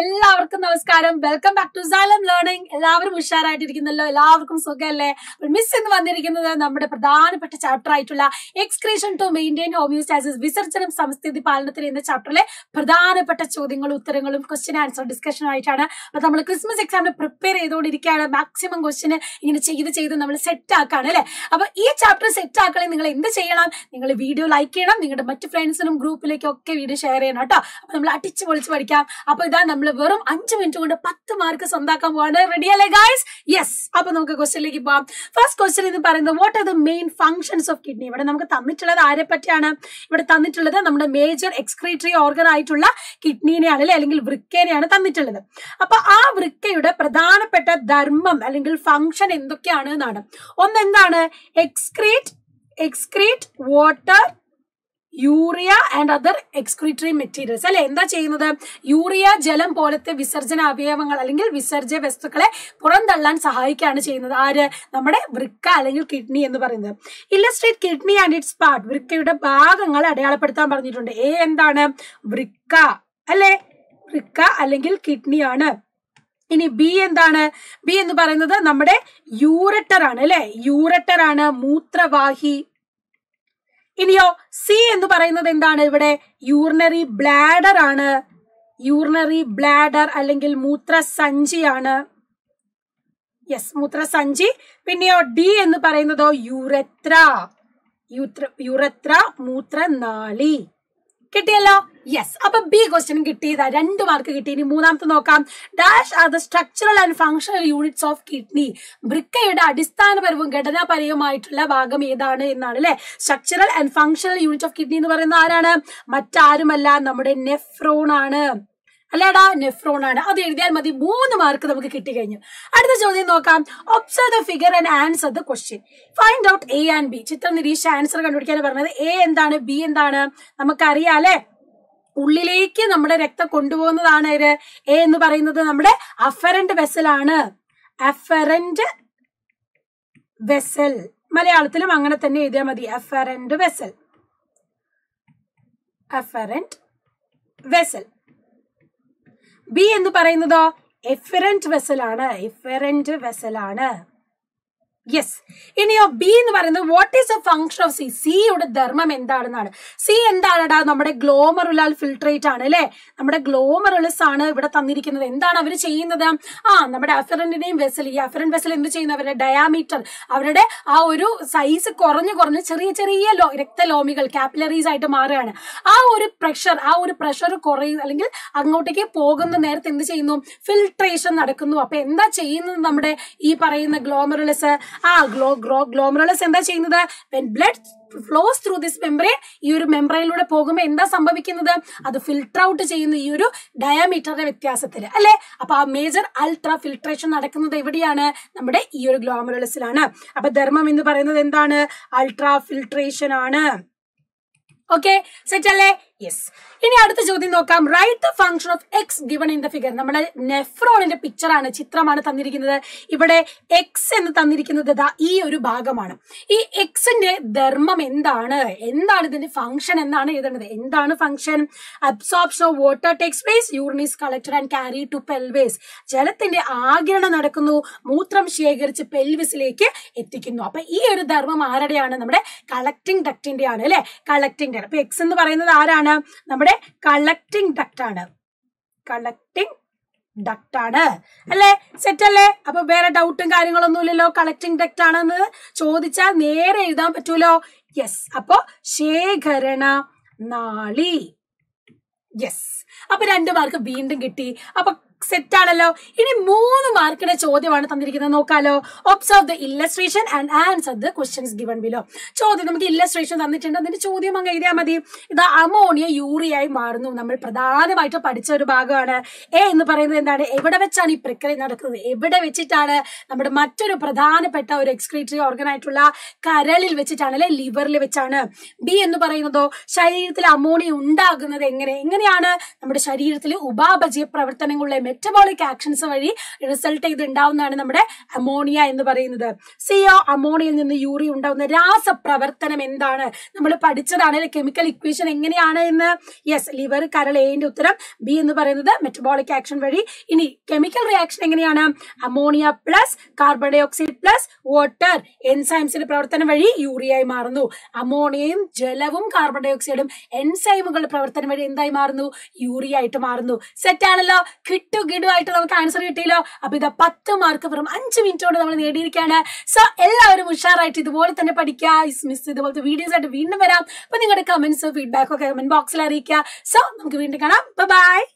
എല്ലാവർക്കും നമസ്കാരം. Welcome back to Xylem Learning എല്ലാവരും ഉഷാറായിട്ടിരിക്കുന്നല്ലോ? എല്ലാവർക്കും സുഖമല്ലേ? മിസ് എന്ന് വന്നിരിക്കുന്നത് നമ്മുടെ പ്രധാനപ്പെട്ട ചാപ്റ്റർ ആയിട്ടുള്ള എക്സ്ക്രീഷൻ ടു മെയിന്റെയിൻ ഹോമിയോസ്റ്റാസിസ് വിസർജനം സംസ്ഥിതി പാലനത്തിന് എന്ന ചാപ്റ്ററിലെ പ്രധാനപ്പെട്ട ചോദ്യങ്ങളും ഉത്തരങ്ങളും ക്വസ്റ്റ്യൻ ആൻസർ ഡിസ്കഷനും ആയിട്ടാണ് അപ്പൊ നമ്മൾ ക്രിസ്മസ് എക്സാമിന് പ്രിപ്പയർ ചെയ്തുകൊണ്ടിരിക്കുകയാണ്. മാക്സിമം ക്വസ്റ്റ്യന് ഇങ്ങനെ ചെയ്ത് ചെയ്ത് നമ്മൾ സെറ്റ് ആക്കാണ് അല്ലെ? അപ്പൊ ഈ ചാപ്റ്റർ സെറ്റ് ആക്കണേ നിങ്ങൾ എന്ത് ചെയ്യണം? നിങ്ങൾ വീഡിയോ ലൈക്ക് ചെയ്യണം. നിങ്ങളുടെ മറ്റു ഫ്രണ്ട്സിനും ഗ്രൂപ്പിലേക്കും ഒക്കെ വീഡിയോ ഷെയർ ചെയ്യണം കേട്ടോ. അപ്പൊ നമ്മൾ അടിച്ചു പൊളിച്ച് പഠിക്കാം. അപ്പൊ ഇതാ നമ്മൾ വെറും അഞ്ച് മിനിറ്റ് കൊണ്ട് പത്ത് മാർക്ക് സ്വന്താക്കാൻ പോവാണ്. റെഡി അല്ലേ ഗായ്സ് യെസ് അപ്പൊ നമുക്ക് ക്വസ്റ്റ്യനിലേക്ക് പോവാം. ഫസ്റ്റ് ക്വസ്റ്റ്യൻ എന്ന് പറയുന്നത് what are the main functions of kidney ഇവിടെ നമുക്ക് തന്നിട്ടുള്ളത് ആരെ പറ്റിയാണ്? ഇവിടെ തന്നിട്ടുള്ളത് നമ്മുടെ മേജർ എക്സ്ക്രീറ്ററി ഓർഗൻ ആയിട്ടുള്ള കിഡ്നീനെയാണ് അല്ലെ? അല്ലെങ്കിൽ വൃക്കേനെയാണ് തന്നിട്ടുള്ളത്. അപ്പൊ ആ വൃക്കയുടെ പ്രധാനപ്പെട്ട ധർമ്മം അല്ലെങ്കിൽ ഫംഗ്ഷൻ എന്തൊക്കെയാണ് എന്നാണ്. ഒന്ന് എന്താണ് excrete excrete water urea and other excretory materials അല്ലെ? എന്താ ചെയ്യുന്നത്? യൂറിയ ജലം പോലത്തെ വിസർജന അവയവങ്ങൾ അല്ലെങ്കിൽ വിസർജ്യ വസ്തുക്കളെ പുറന്തള്ളാൻ സഹായിക്കുകയാണ് ചെയ്യുന്നത്. ആര്? നമ്മുടെ വൃക്ക അല്ലെങ്കിൽ കിഡ്നി എന്ന് പറയുന്നത്. Illustrate kidney and its part വൃക്കയുടെ ഭാഗങ്ങൾ അടയാളപ്പെടുത്താൻ പറഞ്ഞിട്ടുണ്ട്. എ എന്താണ്? വൃക്ക. അല്ലെ? വൃക്ക അല്ലെങ്കിൽ കിഡ്നി ആണ്. ഇനി ബി എന്താണ്? ബി എന്ന് പറയുന്നത് നമ്മുടെ യൂറട്ടർ ആണ്. അല്ലെ? യൂറട്ടർ ആണ് മൂത്രവാഹി. ഇനിയോ സി എന്ന് പറയുന്നത് എന്താണ്? ഇവിടെ യൂറിനറി ബ്ലാഡർ ആണ്. യൂറിനറി ബ്ലാഡർ അല്ലെങ്കിൽ മൂത്രസഞ്ചിയാണ് യെസ് മൂത്രസഞ്ചി. പിന്നെയോ ഡി എന്ന് പറയുന്നതോ യൂറത്ര യൂത്ര യൂറത്ര മൂത്രനാളി. കിട്ടിയല്ലോ? യെസ് അപ്പൊ ബി ക്വസ്റ്റ്യൻ കിട്ടിയതാ രണ്ട് മാർക്ക് കിട്ടി. ഇനി മൂന്നാമത്തെ നോക്കാം. Dash are the structural and functional units of kidney വൃക്കയുടെ അടിസ്ഥാനപരവും ഘടനാപരവുമായിട്ടുള്ള ഭാഗം ഏതാണ് എന്നാണ് അല്ലെ structural and functional unit of kidney എന്ന് പറയുന്നത് ആരാണ്? മറ്റാരുമല്ല. നമ്മുടെ നെഫ്രോൺ ആണ്. അല്ലേടാ നെഫ്രോൺ ആണ് അത് എഴുതിയാൽ മതി. മൂന്ന് മാർക്ക് നമുക്ക് കിട്ടി കഴിഞ്ഞു അടുത്ത ചോദ്യം നോക്കാം. Observe the figure and answer the question find out A and B ചിത്രം നിരീക്ഷ ആൻസർ കണ്ടുപിടിക്കാൻ പറഞ്ഞത്. എ എന്താണ്? ബി എന്താണ്? നമുക്കറിയാം അല്ലെ? ഉള്ളിലേക്ക് നമ്മുടെ രക്തം കൊണ്ടുപോകുന്നതാണ് എ എന്ന് പറയുന്നത് നമ്മുടെ അഫറന്റ് വെസലാണ് അഫറന്റ് വെസൽ മലയാളത്തിലും അങ്ങനെ തന്നെ എഴുതിയാൽ മതി. Afferent vessel afferent vessel B എന്ന് പറയുന്നതോ? എഫറന്റ് വെസലാണ്. എഫറന്റ് വെസൽ ആണ് യെസ് ഇനിയോ ബി എന്ന് പറയുന്നത് what is a function of C സിയുടെ ധർമ്മം എന്താണെന്നാണ്. സി എന്താണടാ? നമ്മുടെ ഗ്ലോമറുലാൽ ഫിൽട്രേറ്റ് ആണ് അല്ലെ? നമ്മുടെ ഗ്ലോമറുലസ് ആണ് ഇവിടെ തന്നിരിക്കുന്നത്. എന്താണ് അവർ ചെയ്യുന്നത്? ആ നമ്മുടെ അഫറന്റിനെയും വെസൽ ഈ അഫറൻ വെസൽ എന്ത് ചെയ്യുന്നു? അവരുടെ ഡയാമീറ്റർ അവരുടെ ആ ഒരു സൈസ് കുറഞ്ഞു കുറഞ്ഞ് ചെറിയ ചെറിയ ലോ രക്തലോമികൾ കാപ്പിലറീസ് ആയിട്ട് മാറുകയാണ്. ആ ഒരു പ്രഷർ ആ ഒരു പ്രഷർ കുറയും അല്ലെങ്കിൽ അങ്ങോട്ടേക്ക് പോകുന്ന നേരത്തെ എന്ത് ചെയ്യുന്നു? ഫിൽട്രേഷൻ നടക്കുന്നു. അപ്പൊ എന്താ ചെയ്യുന്നത് നമ്മുടെ ഈ പറയുന്ന ഗ്ലോമറുലസ് ആ ഗ്ലോ ഗ്ലോ ഗ്ലോമറുലസ് എന്താ ചെയ്യുന്നത്? When blood flows through this membrane ഈ ഒരു മെംബ്രെയിനിലൂടെ പോകുമ്പോൾ എന്താ സംഭവിക്കുന്നത്? അത് ഫിൽട്ടർ ഔട്ട് ചെയ്യുന്ന ഈ ഒരു ഡയമീറ്ററിന്റെ വ്യത്യാസത്തിൽ അല്ലെ? അപ്പൊ ആ മേജർ അൾട്രാ ഫിൽട്രേഷൻ നടക്കുന്നത് എവിടെയാണ്? നമ്മുടെ ഈ ഒരു ഗ്ലോമറുലസിലാണ് അപ്പൊ ധർമ്മം എന്ന് പറയുന്നത് എന്താണ്? അൾട്രാ ഫിൽട്രേഷൻ ആണ്. ഓക്കെ സെറ്റ് അല്ലേ? യെസ് ഇനി അടുത്ത ചോദ്യം നോക്കാം. Write the function of X given in the figure നമ്മുടെ നെഫ്രോണിന്റെ പിക്ചറാണ് ചിത്രമാണ് തന്നിരിക്കുന്നത്. ഇവിടെ എക്സ് എന്ന് തന്നിരിക്കുന്നത് ദാ ഈ ഒരു ഭാഗമാണ്. ഈ എക്സിന്റെ ധർമ്മം എന്താണ്? എന്താണ് ഇതിന്റെ ഫംഗ്ഷൻ എന്നാണ് എഴുതേണ്ടത്. എന്താണ് function absorption of water takes place urine is collected and carry to pelvis ജലത്തിന്റെ ആകിരണം നടക്കുന്നു. മൂത്രം ശേഖരിച്ച് പെൽവിസിലേക്ക് എത്തിക്കുന്നു. അപ്പൊ ഈ ഒരു ധർമ്മം ആരുടെയാണ്? നമ്മുടെ കളക്ടിംഗ് ഡക്റ്റിന്റെ ആണ് അല്ലെ? കളക്ടിംഗ് ഡക്ട് അപ്പൊ എക്സ് എന്ന് പറയുന്നത് ആരാണ്? നമ്മുടെ കളക്ടിങ് ഡക്ട് ആണ്. കളക്ടിങ് ഡക്ട് ആണ്. അല്ലേ? സെറ്റ് അല്ലേ? അപ്പൊ വേറെ ഡൗട്ടും കാര്യങ്ങളൊന്നും ഇല്ലല്ലോ. കളക്ടിങ് ഡക്ട് ആണെന്ന് ചോദിച്ചാൽ നേരെ എഴുതാൻ പറ്റൂലോ? യെസ് അപ്പോ ശേഖരണ നാളി. യെസ് അപ്പൊ രണ്ട് മാർക്ക് വീണ്ടും കിട്ടി. അപ്പൊ സെറ്റ് ആണല്ലോ. ഇനി മൂന്ന് മാർക്കിന്റെ ചോദ്യമാണ് തന്നിരിക്കുന്നത്. നോക്കാലോ. Observe the illustration and answer the questions given below ചോദ്യം നമുക്ക് ഇല്ലസ്ട്രേഷൻ തന്നിട്ടുണ്ട്. അതിന്റെ ചോദ്യം അങ്ങ് എഴുതിയാൽ മതി. ഇത് അമോണിയ യൂറിയായി മാറുന്നു. നമ്മൾ പ്രധാനമായിട്ട് പഠിച്ച ഒരു ഭാഗമാണ്. എ എന്ന് പറയുന്നത് എന്താണ്? എവിടെ വെച്ചാണ് ഈ പ്രക്രിയ നടക്കുന്നത്? എവിടെ വെച്ചിട്ടാണ് നമ്മുടെ മറ്റൊരു പ്രധാനപ്പെട്ട ഒരു എക്സ്ക്രീറ്ററി ഓർഗൻ ആയിട്ടുള്ള കരളിൽ വെച്ചിട്ടാണ് അല്ലെ ലിവറിൽ വെച്ചാണ്? ബി എന്ന് പറയുന്നതോ ശരീരത്തിൽ അമോണിയ ഉണ്ടാകുന്നത് എങ്ങനെ? എങ്ങനെയാണ് നമ്മുടെ ശരീരത്തിൽ ഉപാപചയ പ്രവർത്തനങ്ങളുടെ മെറ്റബോളിക് ആക്ഷൻസ് വഴി റിസൾട്ട് ചെയ്ത് ഉണ്ടാവുന്നതാണ് നമ്മുടെ അമോണിയ എന്ന് പറയുന്നത്. സിയോ അമോണിയയിൽ നിന്ന് യൂറിയ ഉണ്ടാവുന്ന രാസപ്രവർത്തനം എന്താണ്? നമ്മൾ പഠിച്ചതാണ് കെമിക്കൽ ഇക്വേഷൻ എങ്ങനെയാണ് എന്ന്? യെസ് ലിവർ കരൾ എന്റെ ഉത്തരം ബി എന്ന് പറയുന്നത് മെറ്റബോളിക് ആക്ഷൻ വഴി. ഇനി കെമിക്കൽ റിയാക്ഷൻ എങ്ങനെയാണ്? Ammonia plus carbon dioxide plus water എൻസൈംസിന്റെ പ്രവർത്തനം വഴി യൂറിയായി മാറുന്നു. അമോണിയയും ജലവും കാർബൺ ഡൈ ഓക്സൈഡും എൻസൈമുകളുടെ പ്രവർത്തനം വഴി എന്തായി മാറുന്നു? യൂറിയ ആയിട്ട് മാറുന്നു. സെറ്റ് ആണല്ലോ. കിട്ടു ഗിഡു ആയിട്ട് നമുക്ക് ആൻസർ കിട്ടിയല്ലോ. അപ്പൊ ഇത് പത്ത് മാർക്ക് വെറും അഞ്ച് മിനിറ്റ് കൊണ്ട് നമ്മൾ നേടിയിരിക്കുകയാണ്. സോ എല്ലാവരും ഉഷാറായിട്ട് ഇതുപോലെ തന്നെ പഠിക്കുക. മിസ് ഇതുപോലത്തെ വീഡിയോസ് ആയിട്ട് വീണ്ടും വരാം. അപ്പൊ നിങ്ങളുടെ കമന്റ്സ് ഫീഡ്ബാക്ക് ഒക്കെ കമന്റ് ബോക്സിൽ അറിയിക്കുക. സോ നമുക്ക് വീണ്ടും കാണാം. ബൈ